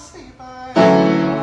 asleep. I